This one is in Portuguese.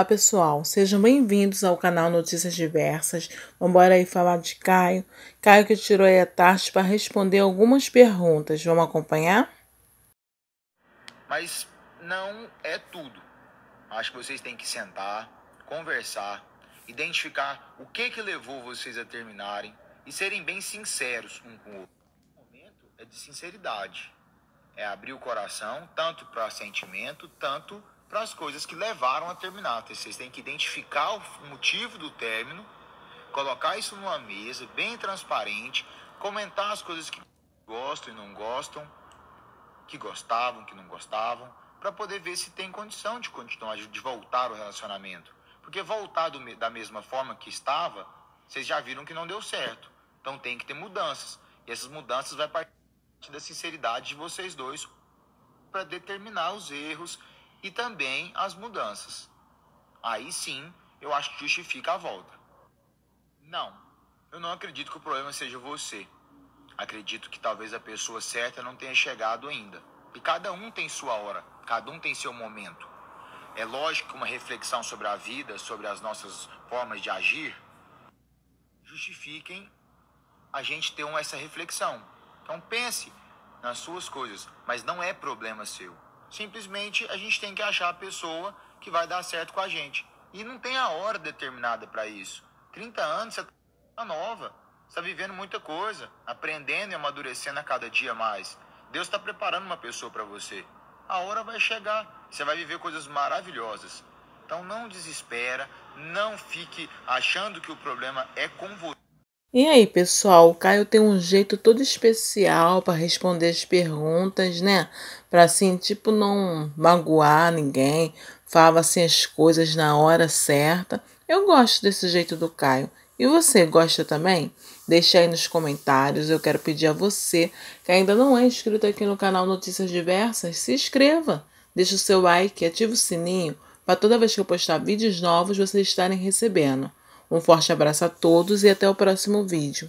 Olá pessoal, sejam bem-vindos ao canal Notícias Diversas. Vamos aí falar de Caio. Caio que tirou aí a tarde para responder algumas perguntas. Vamos acompanhar? Mas não é tudo. Acho que vocês têm que sentar, conversar, identificar o que que levou vocês a terminarem e serem bem sinceros um com o outro. O momento é de sinceridade. É abrir o coração tanto para sentimento, tanto para as coisas que levaram a terminar. Vocês têm que identificar o motivo do término, colocar isso numa mesa bem transparente, comentar as coisas que gostam e não gostam, que gostavam, que não gostavam, para poder ver se tem condição de continuar, de voltar o relacionamento. Porque voltar do, da mesma forma que estava, vocês já viram que não deu certo. Então tem que ter mudanças. E essas mudanças vai partir da sinceridade de vocês dois para determinar os erros e também as mudanças. Aí sim, eu acho que justifica a volta. Não, eu não acredito que o problema seja você. Acredito que talvez a pessoa certa não tenha chegado ainda. E cada um tem sua hora, cada um tem seu momento. É lógico que uma reflexão sobre a vida, sobre as nossas formas de agir, justifiquem a gente ter essa reflexão. Então pense nas suas coisas, mas não é problema seu. Simplesmente a gente tem que achar a pessoa que vai dar certo com a gente. E não tem a hora determinada para isso. 30 anos, você tá nova, está vivendo muita coisa, aprendendo e amadurecendo a cada dia mais. Deus está preparando uma pessoa para você. A hora vai chegar, você vai viver coisas maravilhosas. Então não desespera, não fique achando que o problema é com você. E aí, pessoal, o Caio tem um jeito todo especial para responder as perguntas, né? Para assim, tipo, não magoar ninguém, fala assim as coisas na hora certa. Eu gosto desse jeito do Caio. E você gosta também? Deixa aí nos comentários. Eu quero pedir a você que ainda não é inscrito aqui no canal Notícias Diversas, se inscreva, deixa o seu like, ativa o sininho para toda vez que eu postar vídeos novos vocês estarem recebendo. Um forte abraço a todos e até o próximo vídeo.